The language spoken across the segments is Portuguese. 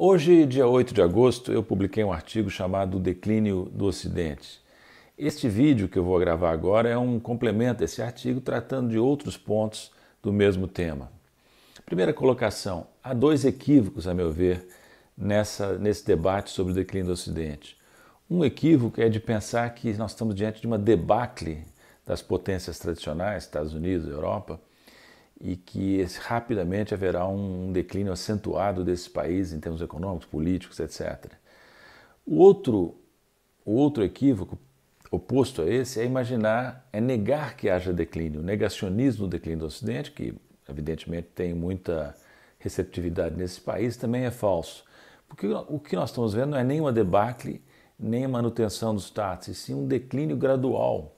Hoje, dia 8 de agosto, eu publiquei um artigo chamado O Declínio do Ocidente. Este vídeo que eu vou gravar agora é um complemento a esse artigo tratando de outros pontos do mesmo tema. Primeira colocação: há dois equívocos, a meu ver, nessa, nesse debate sobre o declínio do Ocidente. Um equívoco é de pensar que nós estamos diante de uma debacle das potências tradicionais, Estados Unidos, Europa, e que rapidamente haverá um declínio acentuado desse país em termos econômicos, políticos, etc. O outro, o outro equívoco oposto a esse é imaginar, é negar que haja declínio, negacionismo do declínio do Ocidente, que evidentemente tem muita receptividade nesse país, também é falso. Porque o que nós estamos vendo não é nem uma debacle, nem a manutenção dos status, e sim um declínio gradual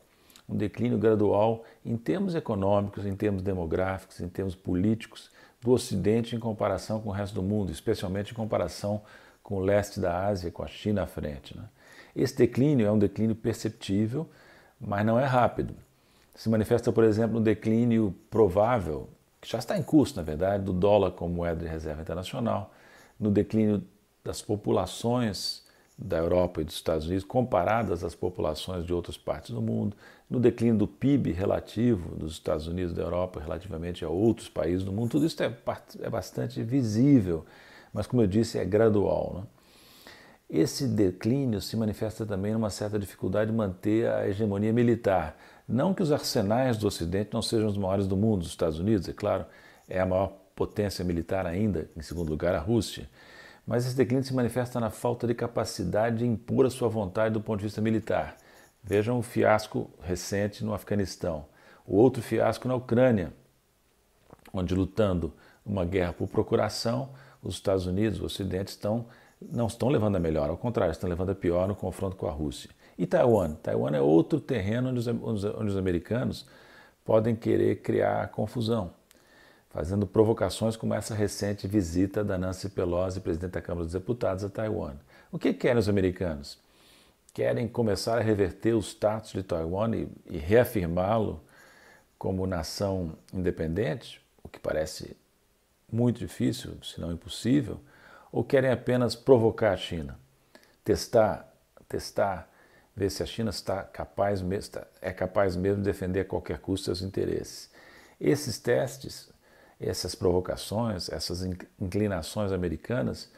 um declínio gradual em termos econômicos, em termos demográficos, em termos políticos do Ocidente em comparação com o resto do mundo, especialmente em comparação com o leste da Ásia, com a China à frente. Né? Esse declínio é um declínio perceptível, mas não é rápido. Se manifesta, por exemplo, no declínio provável, que já está em curso, na verdade, do dólar como moeda de reserva internacional, no declínio das populações da Europa e dos Estados Unidos comparadas às populações de outras partes do mundo, no declínio do PIB relativo dos Estados Unidos e da Europa relativamente a outros países do mundo, tudo isso é, é bastante visível, mas como eu disse, é gradual. Né? Esse declínio se manifesta também numa certa dificuldade de manter a hegemonia militar. Não que os arsenais do Ocidente não sejam os maiores do mundo, os Estados Unidos, é claro, é a maior potência militar ainda, em segundo lugar a Rússia mas esse declínio se manifesta na falta de capacidade de impor a sua vontade do ponto de vista militar. Vejam o fiasco recente no Afeganistão, o outro fiasco na Ucrânia, onde lutando uma guerra por procuração, os Estados Unidos, o Ocidente estão não estão levando a melhor, ao contrário, estão levando a pior no confronto com a Rússia. E Taiwan? Taiwan é outro terreno onde os, onde os americanos podem querer criar confusão fazendo provocações como essa recente visita da Nancy Pelosi, presidente da Câmara dos Deputados, a Taiwan. O que querem os americanos? Querem começar a reverter o status de Taiwan e, e reafirmá-lo como nação independente, o que parece muito difícil, se não impossível, ou querem apenas provocar a China, testar, testar, ver se a China está capaz, é capaz mesmo de defender a qualquer custo seus interesses. Esses testes essas provocações, essas inclinações americanas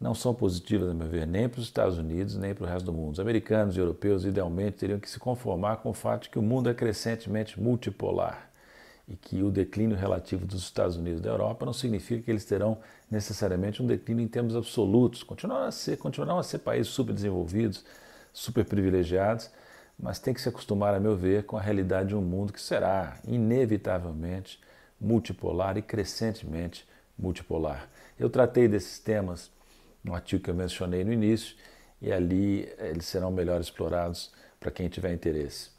não são positivas, a meu ver, nem para os Estados Unidos, nem para o resto do mundo. Os americanos e europeus, idealmente, teriam que se conformar com o fato de que o mundo é crescentemente multipolar e que o declínio relativo dos Estados Unidos e da Europa não significa que eles terão necessariamente um declínio em termos absolutos. Continuarão a ser, a ser países superdesenvolvidos, super privilegiados, mas tem que se acostumar, a meu ver, com a realidade de um mundo que será, inevitavelmente, multipolar e crescentemente multipolar. Eu tratei desses temas no artigo que eu mencionei no início e ali eles serão melhor explorados para quem tiver interesse.